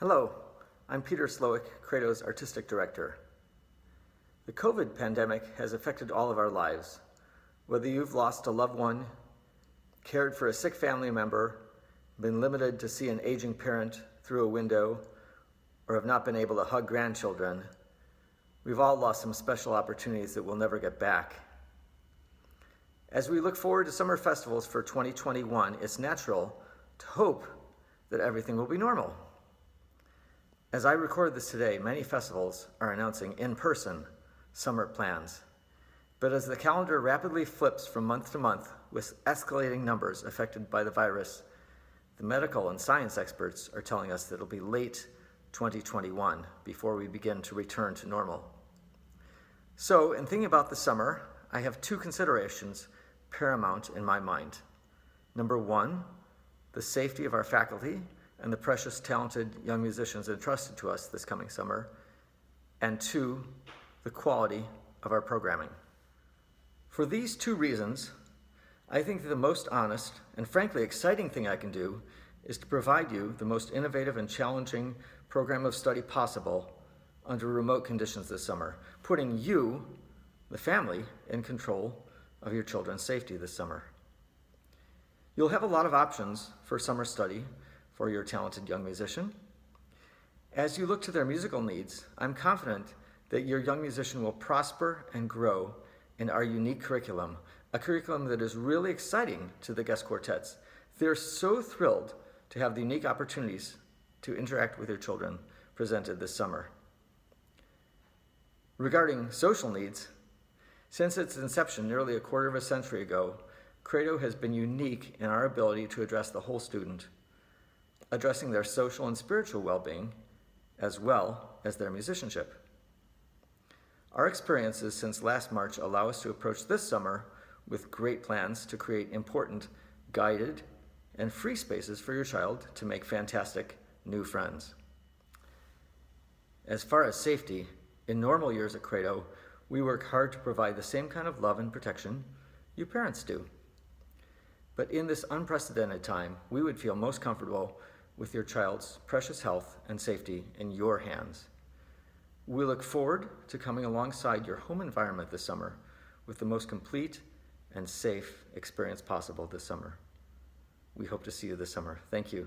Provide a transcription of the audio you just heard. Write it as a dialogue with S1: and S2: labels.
S1: Hello, I'm Peter Slowik, Credo's Artistic Director. The COVID pandemic has affected all of our lives. Whether you've lost a loved one, cared for a sick family member, been limited to see an aging parent through a window, or have not been able to hug grandchildren, we've all lost some special opportunities that we'll never get back. As we look forward to summer festivals for 2021, it's natural to hope that everything will be normal. As I record this today, many festivals are announcing in-person summer plans. But as the calendar rapidly flips from month to month with escalating numbers affected by the virus, the medical and science experts are telling us that it'll be late 2021 before we begin to return to normal. So, in thinking about the summer, I have two considerations paramount in my mind. Number one, the safety of our faculty and the precious, talented young musicians entrusted to us this coming summer, and two, the quality of our programming. For these two reasons, I think that the most honest and frankly exciting thing I can do is to provide you the most innovative and challenging program of study possible under remote conditions this summer, putting you, the family, in control of your children's safety this summer. You'll have a lot of options for summer study for your talented young musician. As you look to their musical needs, I'm confident that your young musician will prosper and grow in our unique curriculum, a curriculum that is really exciting to the guest quartets. They're so thrilled to have the unique opportunities to interact with your children presented this summer. Regarding social needs, since its inception nearly a quarter of a century ago, Credo has been unique in our ability to address the whole student, addressing their social and spiritual well-being, as well as their musicianship. Our experiences since last March allow us to approach this summer with great plans to create important, guided, and free spaces for your child to make fantastic new friends. As far as safety, in normal years at Credo, we work hard to provide the same kind of love and protection you parents do. But in this unprecedented time, we would feel most comfortable with your child's precious health and safety in your hands. We look forward to coming alongside your home environment this summer with the most complete and safe experience possible this summer. We hope to see you this summer. Thank you.